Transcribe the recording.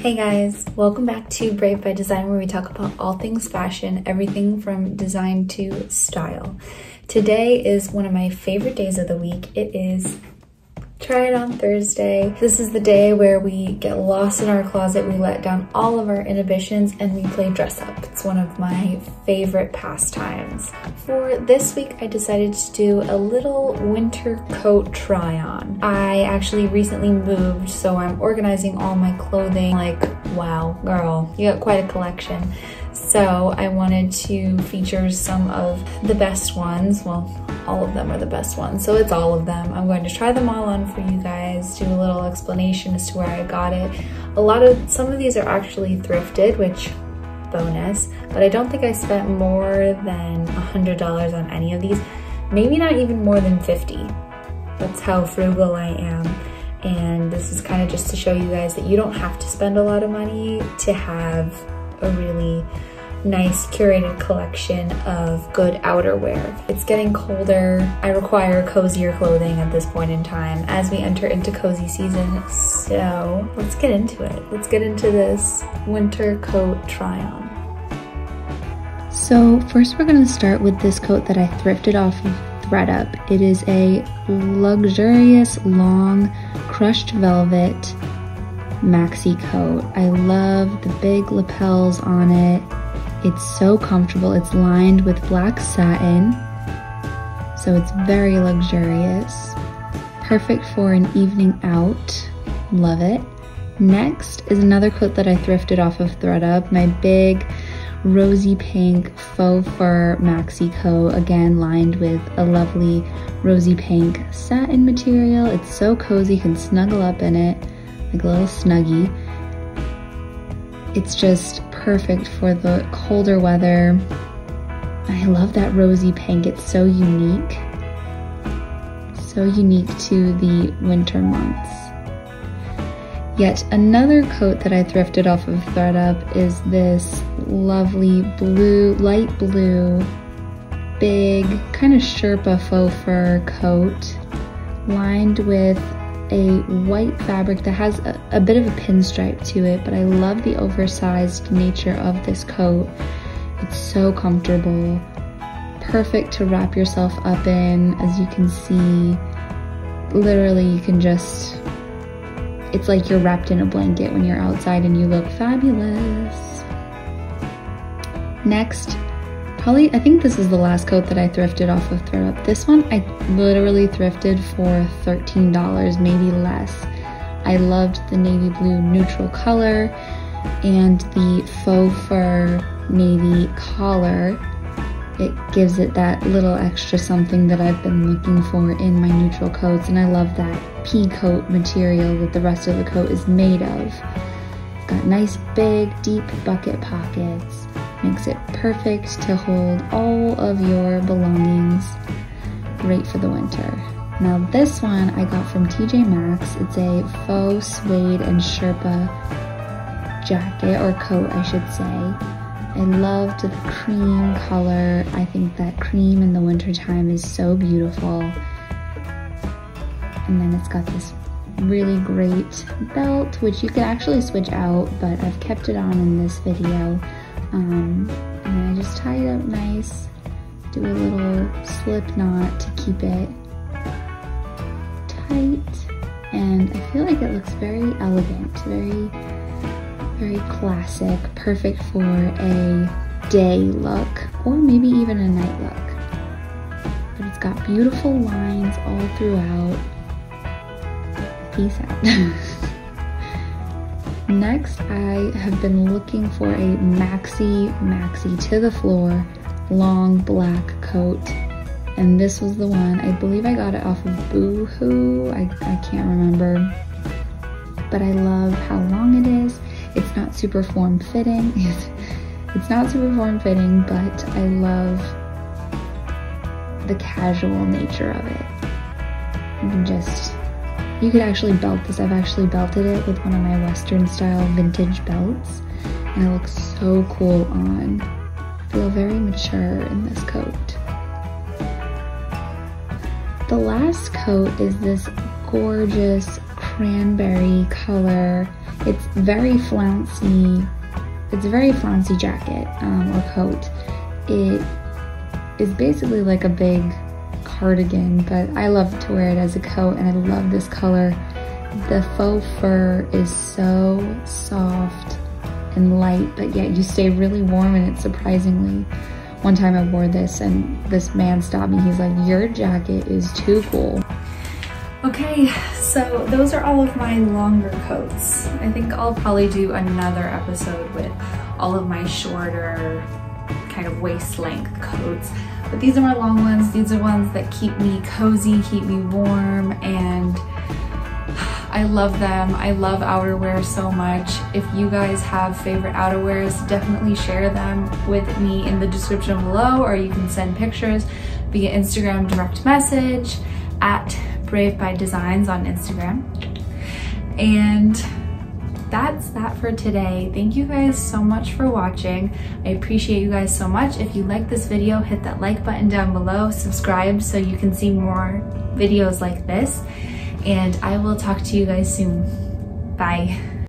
Hey guys, welcome back to Brave by Design where we talk about all things fashion, everything from design to style. Today is one of my favorite days of the week. It is try it on Thursday. This is the day where we get lost in our closet, we let down all of our inhibitions, and we play dress up. It's one of my favorite pastimes. For this week, I decided to do a little winter coat try on. I actually recently moved, so I'm organizing all my clothing like, wow, girl, you got quite a collection. So I wanted to feature some of the best ones. Well, all of them are the best ones. So it's all of them. I'm going to try them all on for you guys, do a little explanation as to where I got it. A lot of, some of these are actually thrifted, which bonus, but I don't think I spent more than a $100 on any of these. Maybe not even more than 50. That's how frugal I am. And this is kind of just to show you guys that you don't have to spend a lot of money to have a really nice curated collection of good outerwear. It's getting colder. I require cozier clothing at this point in time as we enter into cozy season. So let's get into it. Let's get into this winter coat try on. So first we're gonna start with this coat that I thrifted off of thredUP. It is a luxurious long crushed velvet maxi coat. I love the big lapels on it. It's so comfortable. It's lined with black satin, so it's very luxurious. Perfect for an evening out. Love it. Next is another coat that I thrifted off of thredUP. My big rosy pink faux fur maxi coat, again lined with a lovely rosy pink satin material. It's so cozy, you can snuggle up in it like a little snuggie. It's just perfect for the colder weather. I love that rosy pink, it's so unique. So unique to the winter months. Yet another coat that I thrifted off of thredUP is this lovely blue, light blue, big, kind of Sherpa faux fur coat lined with a white fabric that has a, a, bit of a pinstripe to it, but I love the oversized nature of this coat. It's so comfortable, perfect to wrap yourself up in. As you can see, literally you can just, it's like you're wrapped in a blanket when you're outside and you look fabulous. Next, Probably, I think this is the last coat that I thrifted off of thredUP. This one I literally thrifted for $13, maybe less. I loved the navy blue neutral color and the faux fur navy collar. It gives it that little extra something that I've been looking for in my neutral coats and I love that pea coat material that the rest of the coat is made of. It's got nice big deep bucket pockets Makes it perfect to hold all of your belongings. Great for the winter. Now this one I got from TJ Maxx. It's a faux suede and Sherpa jacket or coat I should say. I loved the cream color. I think that cream in the wintertime is so beautiful. And then it's got this really great belt, which you can actually switch out, but I've kept it on in this video. Um, and I just tie it up nice, do a little slip knot to keep it tight. And I feel like it looks very elegant, very, very classic, perfect for a day look or maybe even a night look. But it's got beautiful lines all throughout. Peace out. Next, I have been looking for a maxi, maxi to the floor, long black coat. And this was the one. I believe I got it off of Boohoo. I, I can't remember. But I love how long it is. It's not super form fitting. It's, it's not super form fitting, but I love the casual nature of it. You can just you could actually belt this. I've actually belted it with one of my Western style vintage belts and it looks so cool on. I feel very mature in this coat. The last coat is this gorgeous cranberry color. It's very flouncy, it's a very flouncy jacket um, or coat. It is basically like a big cardigan, but I love to wear it as a coat and I love this color. The faux fur is so soft and light, but yet you stay really warm and it's surprisingly. One time I wore this and this man stopped me. He's like, your jacket is too cool. Okay, so those are all of my longer coats. I think I'll probably do another episode with all of my shorter kind of waist length coats. But these are my long ones. These are ones that keep me cozy, keep me warm, and I love them. I love outerwear so much. If you guys have favorite outerwears, definitely share them with me in the description below, or you can send pictures via Instagram direct message at Brave by Designs on Instagram. And that's that for today. Thank you guys so much for watching. I appreciate you guys so much. If you like this video, hit that like button down below, subscribe so you can see more videos like this, and I will talk to you guys soon. Bye.